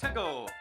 Let's go.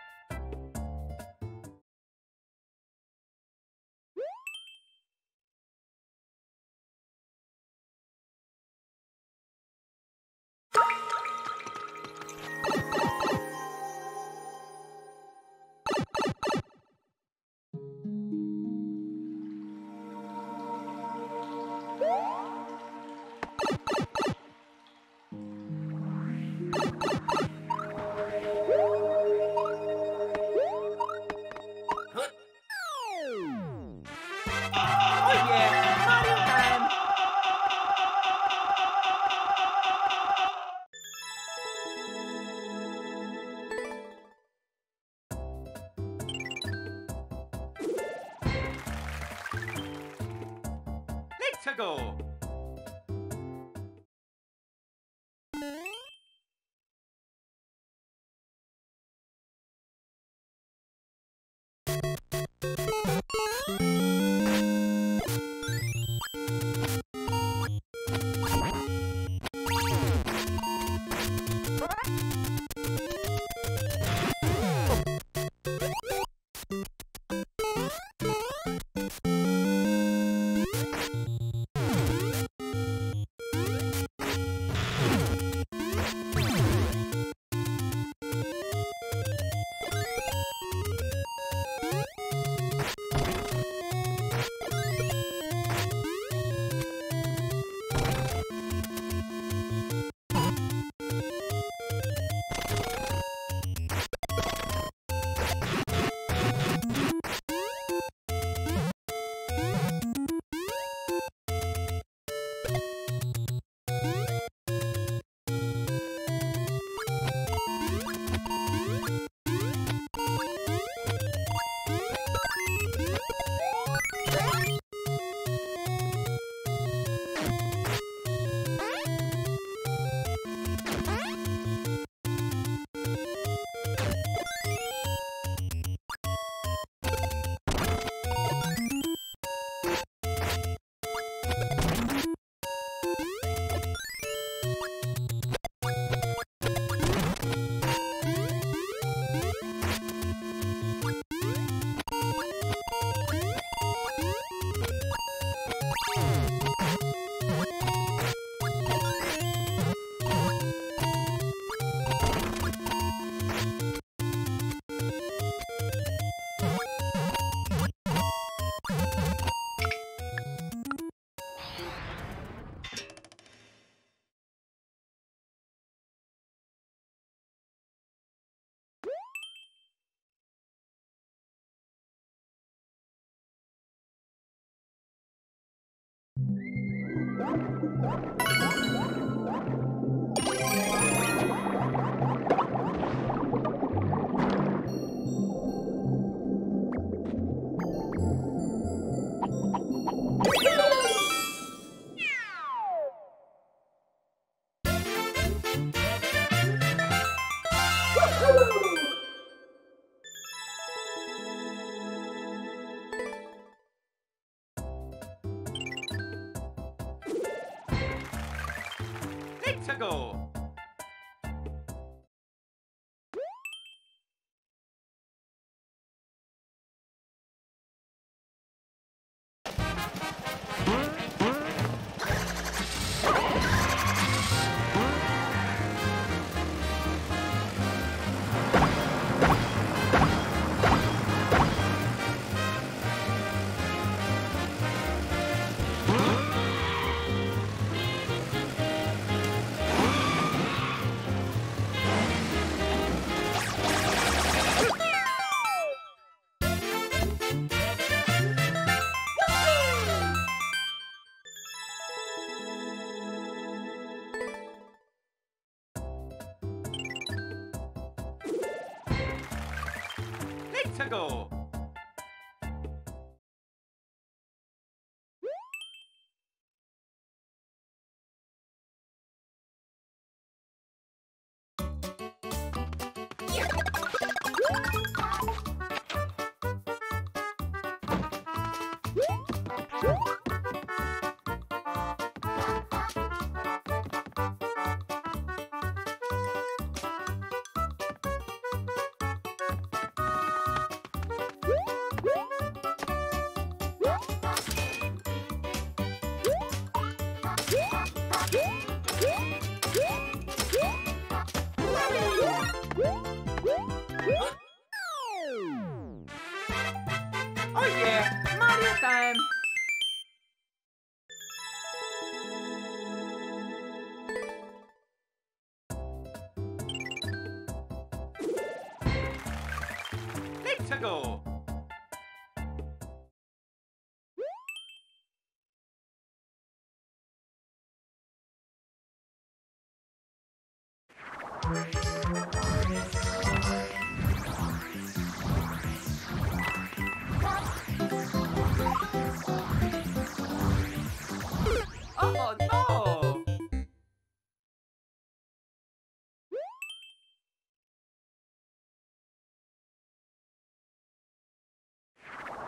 Let's go.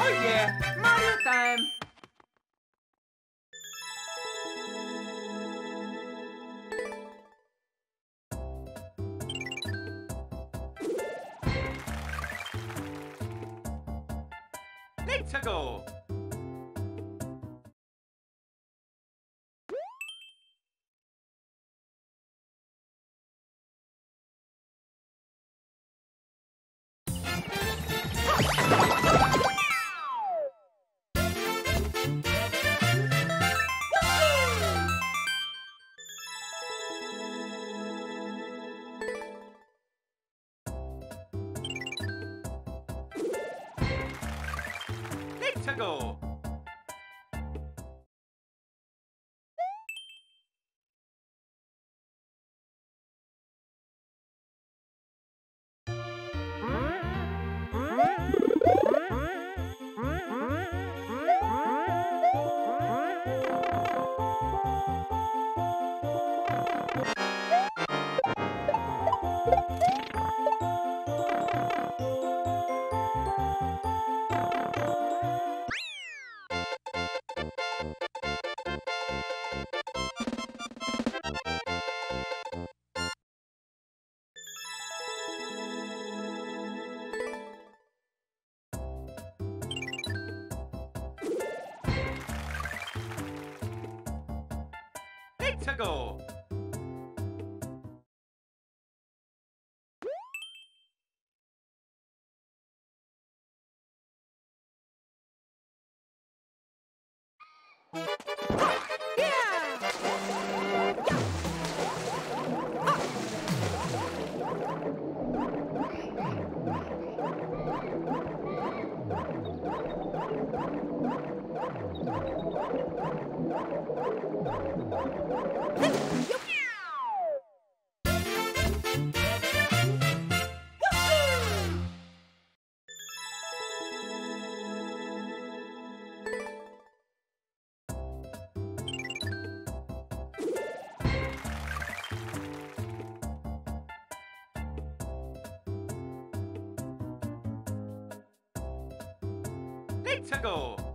Oh yeah! Time! Let's go. Time! Go. Let's